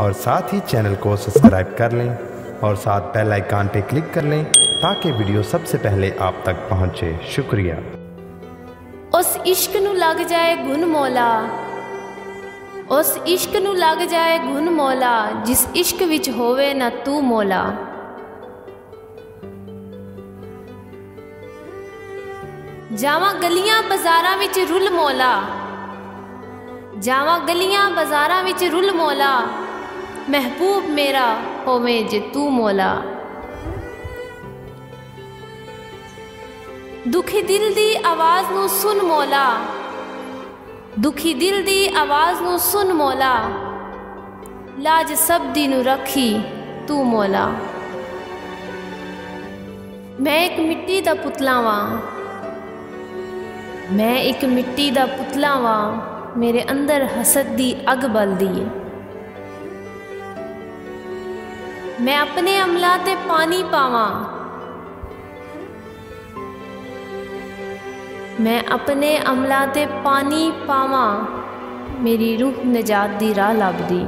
और साथ ही चैनल को सब्सक्राइब कर लें और साथ बेल आइकान पे क्लिक कर लें ताकि वीडियो सबसे पहले आप तक पहुंचे शुक्रिया ਉਸ ਇਸ਼ਕ ਨੂੰ ਲੱਗ ਜਾਏ ਗੁਣ ਮੌਲਾ ਉਸ ਇਸ਼ਕ ਨੂੰ ਲੱਗ ਜਾਏ ਗੁਣ ਮੌਲਾ ਜਿਸ ਇਸ਼ਕ ਵਿੱਚ ਹੋਵੇ ਨਾ ਤੂੰ ਮੌਲਾ ਜਾਵਾਂ ਗਲੀਆਂ ਬਾਜ਼ਾਰਾਂ ਵਿੱਚ ਰੁੱਲ ਮੌਲਾ ਜਾਵਾਂ ਗਲੀਆਂ ਬਾਜ਼ਾਰਾਂ ਵਿੱਚ ਰੁੱਲ ਮੌਲਾ ਮਹਿਬੂਬ ਮੇਰਾ ਹੋਵੇਂ ਜੇ ਤੂੰ ਮੋਲਾ ਦੁਖੀ ਦਿਲ ਦੀ ਆਵਾਜ਼ ਨੂੰ ਸੁਣ ਮੋਲਾ ਦੁਖੀ ਦਿਲ ਦੀ ਆਵਾਜ਼ ਨੂੰ ਸੁਣ ਮੌਲਾ ਲਾਜ ਸਭ ਦੀ ਨੂੰ ਰੱਖੀ ਤੂੰ ਮੌਲਾ ਮੈਂ ਇੱਕ ਮਿੱਟੀ ਦਾ ਪੁਤਲਾ ਵਾਂ ਮੈਂ ਇੱਕ ਮਿੱਟੀ ਦਾ ਪੁਤਲਾ ਵਾਂ ਮੇਰੇ ਅੰਦਰ ਹਸਦ ਦੀ ਅੱਗ ਬਲਦੀ ਏ ਮੈਂ ਆਪਣੇ ਅਮਲਾ ਤੇ ਪਾਣੀ ਪਾਵਾਂ। ਮੈਂ ਆਪਣੇ ਅਮਲਾ ਤੇ ਪਾਣੀ ਪਾਵਾਂ। ਮੇਰੀ ਰੂਹ ਨਜਾਤ ਦੀ ਰਾਹ ਲੱਭਦੀ।